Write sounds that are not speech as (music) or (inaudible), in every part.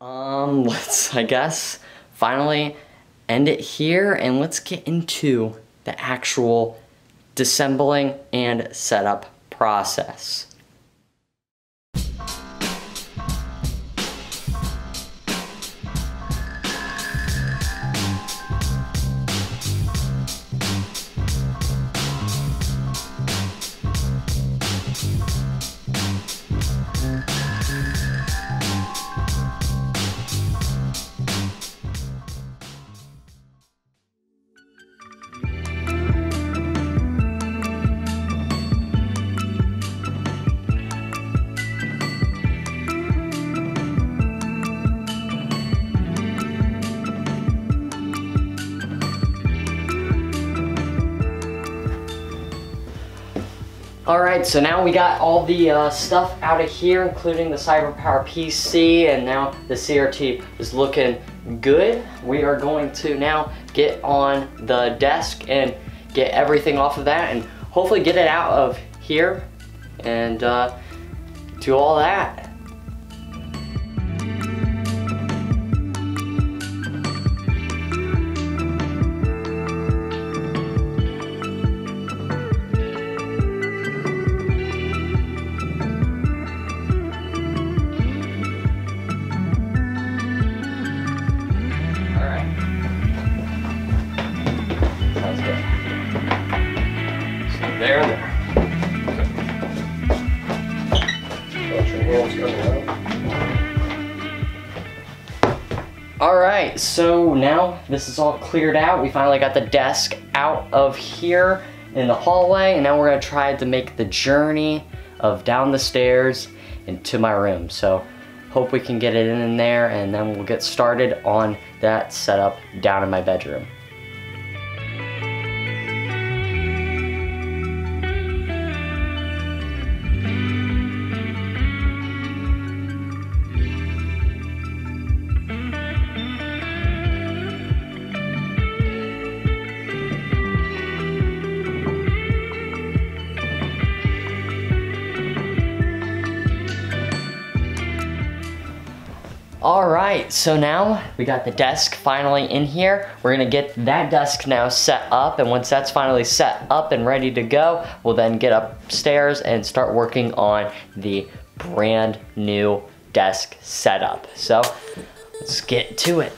Um, (laughs) let's, I guess, finally end it here and let's get into the actual dissembling and setup process. Alright, so now we got all the uh, stuff out of here, including the CyberPower PC, and now the CRT is looking good. We are going to now get on the desk and get everything off of that, and hopefully get it out of here, and uh, do all that. All right, so now this is all cleared out. We finally got the desk out of here in the hallway, and now we're gonna try to make the journey of down the stairs into my room. So hope we can get it in there, and then we'll get started on that setup down in my bedroom. All right, so now we got the desk finally in here. We're gonna get that desk now set up, and once that's finally set up and ready to go, we'll then get upstairs and start working on the brand new desk setup. So let's get to it.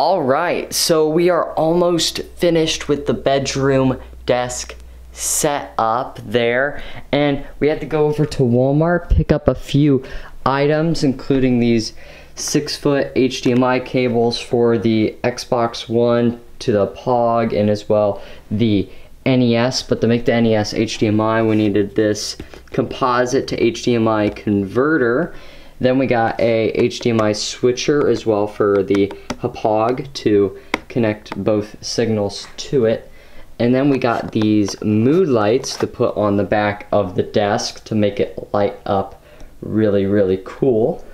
All right, so we are almost finished with the bedroom desk set up there. And we had to go over to Walmart, pick up a few items, including these six foot HDMI cables for the Xbox One to the POG and as well the NES, but to make the NES HDMI, we needed this composite to HDMI converter. Then we got a HDMI switcher as well for the Hauppauge to connect both signals to it. And then we got these mood lights to put on the back of the desk to make it light up really, really cool.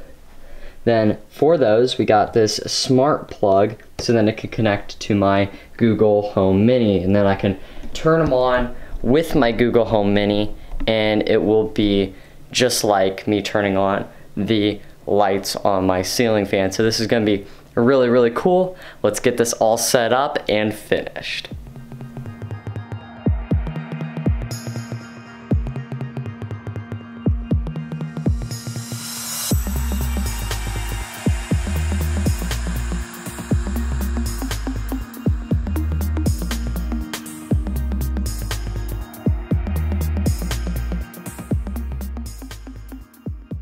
Then for those, we got this smart plug so then it can connect to my Google Home Mini. And then I can turn them on with my Google Home Mini and it will be just like me turning on the lights on my ceiling fan. So this is gonna be really, really cool. Let's get this all set up and finished.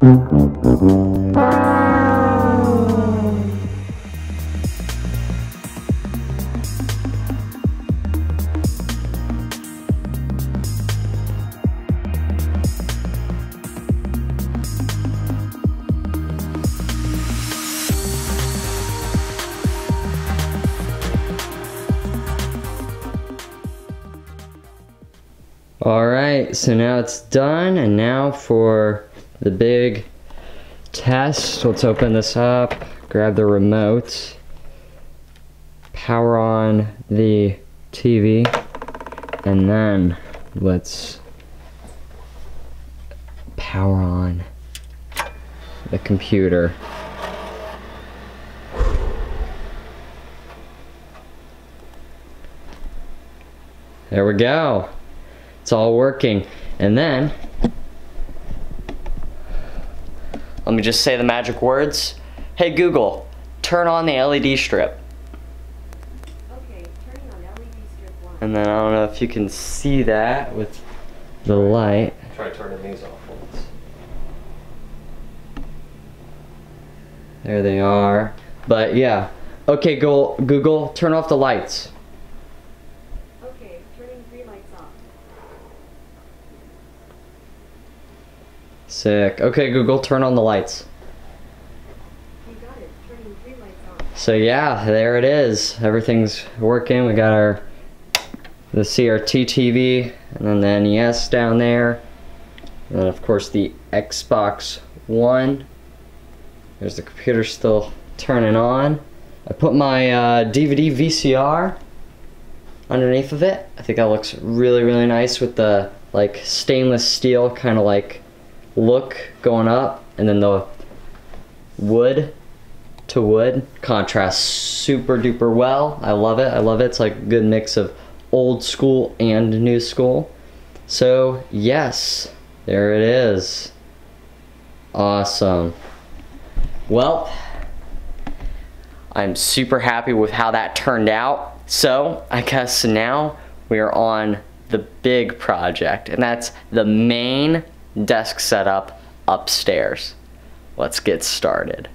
All right, so now it's done, and now for the big test. Let's open this up, grab the remote, power on the TV, and then let's power on the computer. There we go. It's all working. And then, let me just say the magic words. Hey Google, turn on the LED strip. Okay, turning on LED strip one. And then I don't know if you can see that with the light. Try turning these off once. There they are. But yeah. Okay, go Google, turn off the lights. Okay, turning three lights off. Sick. Okay, Google, turn on the lights. So yeah, there it is. Everything's working. We got our the CRT TV and then the NES down there. And then of course the Xbox One. There's the computer still turning on. I put my uh, DVD VCR underneath of it. I think that looks really, really nice with the like stainless steel kind of like look going up and then the wood to wood contrasts super duper well. I love it. I love it. It's like a good mix of old school and new school. So, yes, there it is. Awesome. Well, I'm super happy with how that turned out. So, I guess now we are on the big project, and that's the main desk setup upstairs. Let's get started.